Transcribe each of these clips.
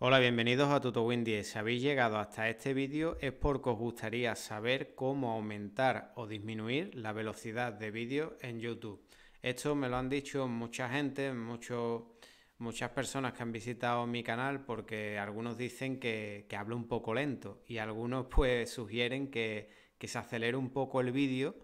Hola, bienvenidos a TutoWin 10. Si habéis llegado hasta este vídeo es porque os gustaría saber cómo aumentar o disminuir la velocidad de vídeo en YouTube. Esto me lo han dicho mucha gente, muchas personas que han visitado mi canal porque algunos dicen que, hablo un poco lento y algunos pues sugieren que, que se acelere un poco el vídeo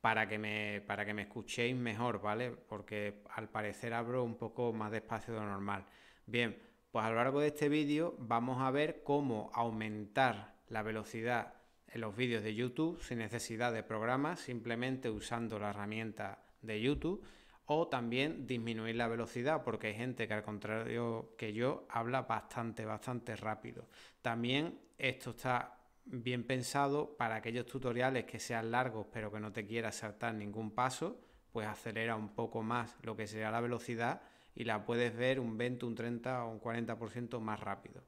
para que, me, para que me escuchéis mejor, ¿vale? Porque al parecer hablo un poco más despacio de lo normal. Bien, pues a lo largo de este vídeo vamos a ver cómo aumentar la velocidad en los vídeos de YouTube sin necesidad de programas, simplemente usando la herramienta de YouTube o también disminuir la velocidad porque hay gente que al contrario que yo habla bastante, bastante rápido. También esto está bien pensado para aquellos tutoriales que sean largos pero que no te quieras saltar ningún paso, pues acelera un poco más lo que sería la velocidad y la puedes ver un 20, un 30 o un 40% más rápido.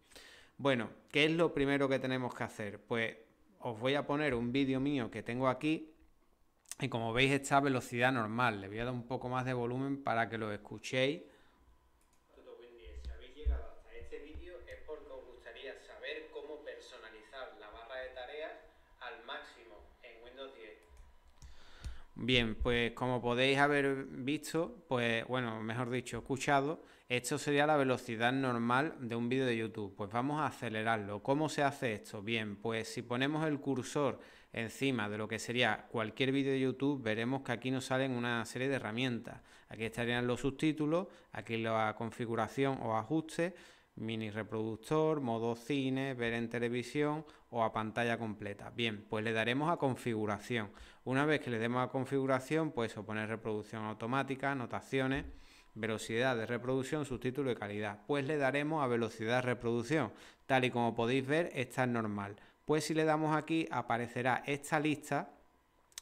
Bueno, ¿qué es lo primero que tenemos que hacer? Pues os voy a poner un vídeo mío que tengo aquí y como veis está a velocidad normal. Le voy a dar un poco más de volumen para que lo escuchéis Bien, pues como podéis haber visto, pues bueno, mejor dicho, escuchado, esto sería la velocidad normal de un vídeo de YouTube. Pues vamos a acelerarlo. ¿Cómo se hace esto? Bien, pues si ponemos el cursor encima de lo que sería cualquier vídeo de YouTube, veremos que aquí nos salen una serie de herramientas. Aquí estarían los subtítulos, aquí la configuración o ajuste, mini reproductor, modo cine, ver en televisión o a pantalla completa. Bien, pues le daremos a configuración. Una vez que le demos a configuración, pues o poner reproducción automática, anotaciones, velocidad de reproducción, subtítulo y calidad. Pues le daremos a velocidad de reproducción. Tal y como podéis ver, está es normal. Pues si le damos aquí, aparecerá esta lista,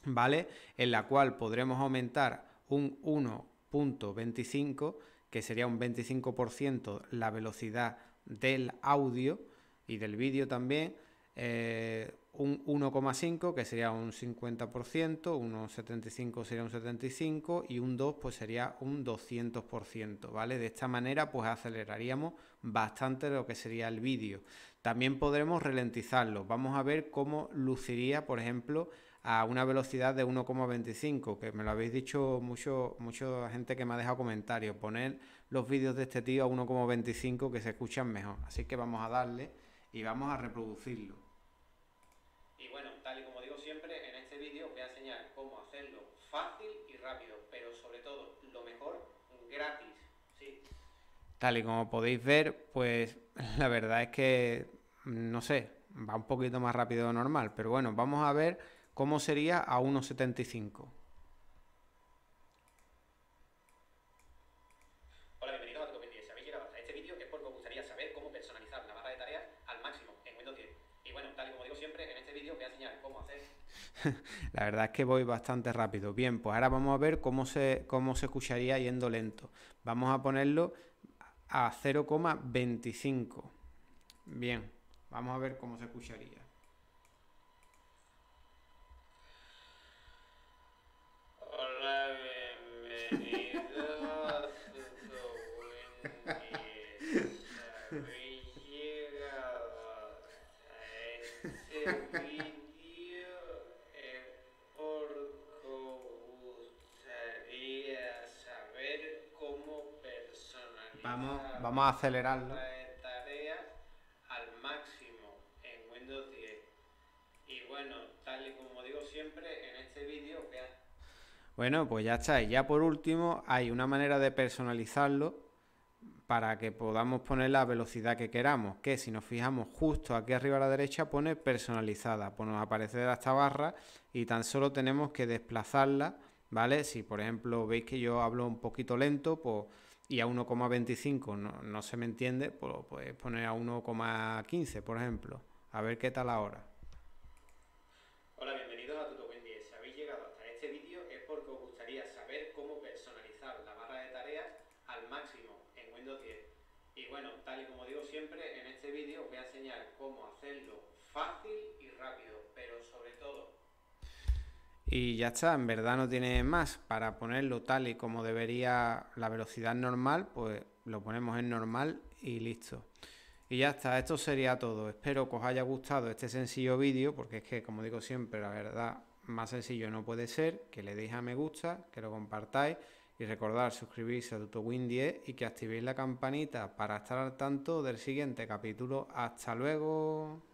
¿vale? En la cual podremos aumentar un 1.25 que sería un 25% la velocidad del audio y del vídeo también, eh, un 1,5 que sería un 50%, 1,75 sería un 75% y un 2 pues sería un 200%, ¿vale? De esta manera pues aceleraríamos bastante lo que sería el vídeo. También podremos ralentizarlo. Vamos a ver cómo luciría, por ejemplo, a una velocidad de 1,25, que me lo habéis dicho mucho, mucha gente que me ha dejado comentarios, poner los vídeos de este tío a 1,25 que se escuchan mejor. Así que vamos a darle y vamos a reproducirlo. Y bueno, tal y como digo siempre, en este vídeo voy a enseñar cómo hacerlo fácil y rápido, pero sobre todo, lo mejor, gratis. Sí. Tal y como podéis ver, pues la verdad es que, no sé, va un poquito más rápido de normal, pero bueno, vamos a ver ¿Cómo sería a 1,75? Hola, bienvenidos a Tutorial Si habéis llegado hasta este vídeo es porque os gustaría saber cómo personalizar la barra de tareas al máximo en Windows 10. Y bueno, tal y como digo siempre, en este vídeo voy a enseñar cómo hacer... la verdad es que voy bastante rápido. Bien, pues ahora vamos a ver cómo se, cómo se escucharía yendo lento. Vamos a ponerlo a 0,25. Bien, vamos a ver cómo se escucharía. Vamos, vamos a acelerarlo. tareas al máximo en Windows 10. Y bueno, tal y como digo siempre, en este vídeo Bueno, pues ya está. Y ya por último, hay una manera de personalizarlo para que podamos poner la velocidad que queramos, que si nos fijamos justo aquí arriba a la derecha pone personalizada, pues nos aparecerá esta barra y tan solo tenemos que desplazarla, ¿vale? Si por ejemplo veis que yo hablo un poquito lento, pues y a 1,25 no, no, se me entiende, pues puedes poner a 1,15 por ejemplo, a ver qué tal ahora. Hola, bienvenidos a TutoWin 10. Si habéis llegado hasta este vídeo es porque os gustaría saber cómo personalizar la barra de tareas máximo en Windows 10. Y bueno, tal y como digo siempre, en este vídeo os voy a enseñar cómo hacerlo fácil y rápido, pero sobre todo... Y ya está, en verdad no tiene más. Para ponerlo tal y como debería la velocidad normal, pues lo ponemos en normal y listo. Y ya está, esto sería todo. Espero que os haya gustado este sencillo vídeo, porque es que, como digo siempre, la verdad, más sencillo no puede ser. Que le deis a me gusta, que lo compartáis y recordar suscribirse a TutoWin 10 y que activéis la campanita para estar al tanto del siguiente capítulo. Hasta luego.